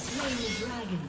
Slay the dragon.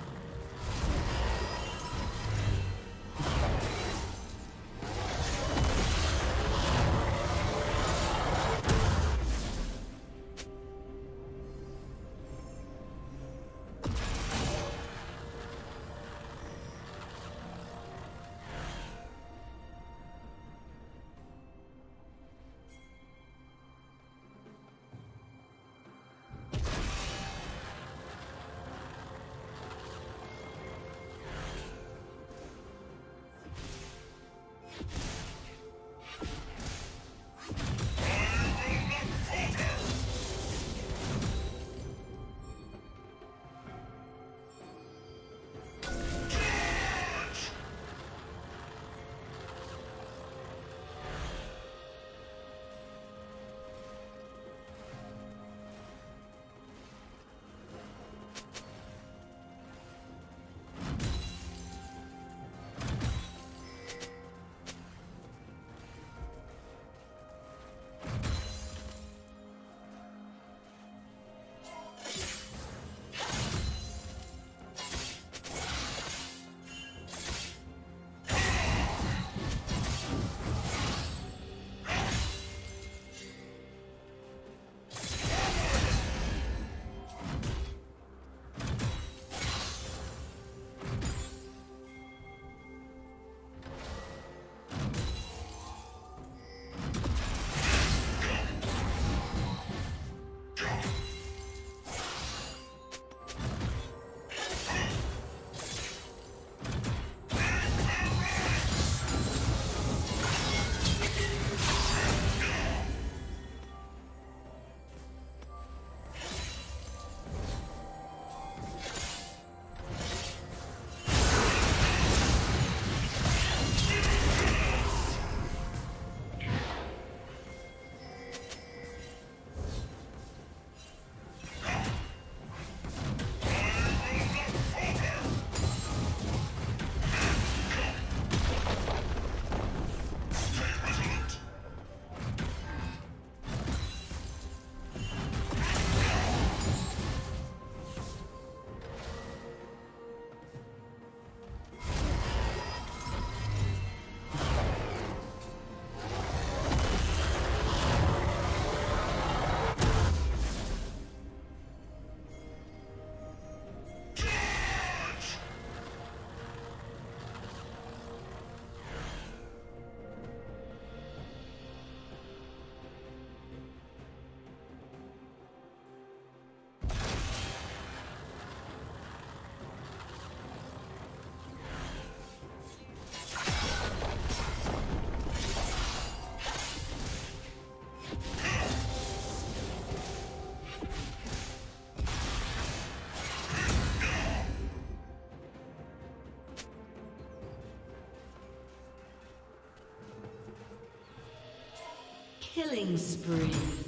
Killing spree.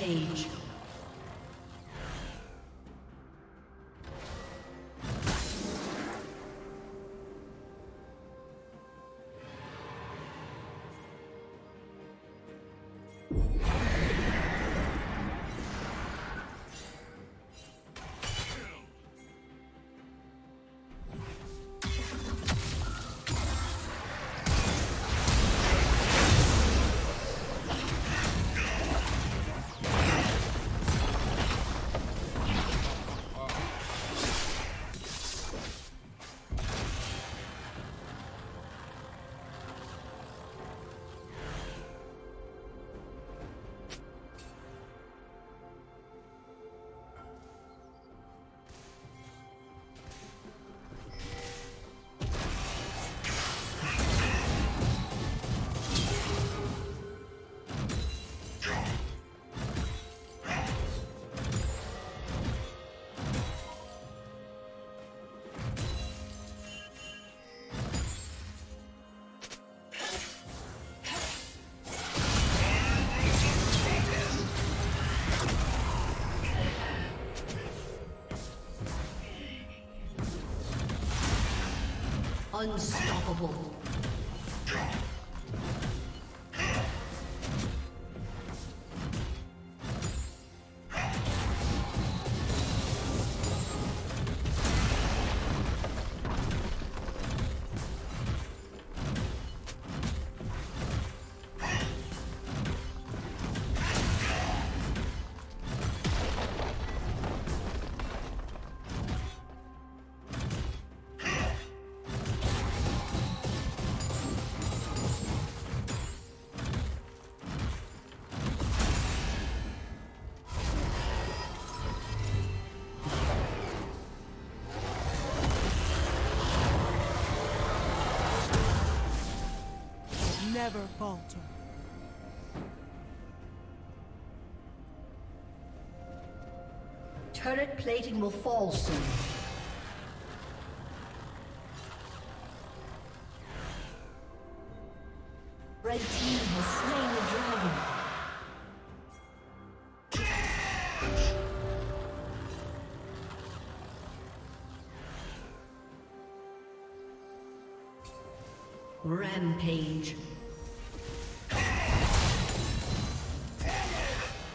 Rampage. Unstoppable. Never falter. Turret plating will fall soon. Red team has slain the dragon. Rampage.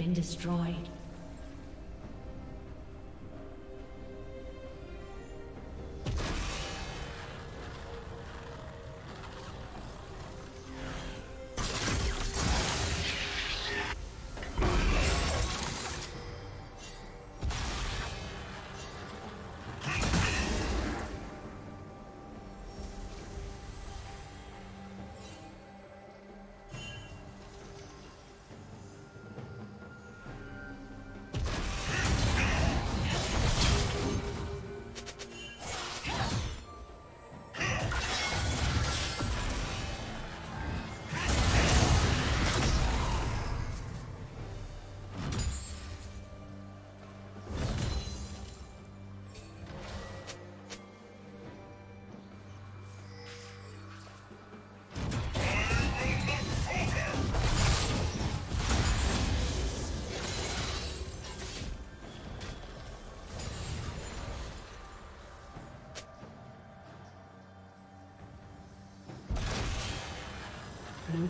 been destroyed.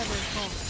Blue team's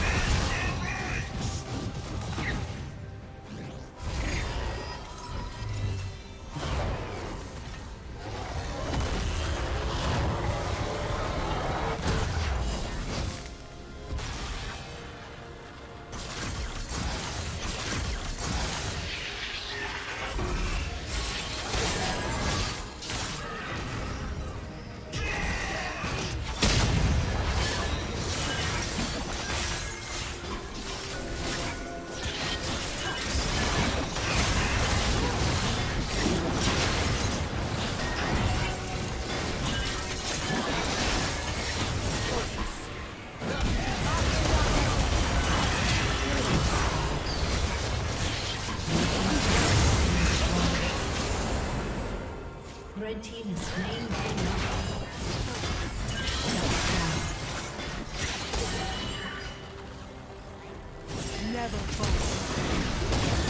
Never fall.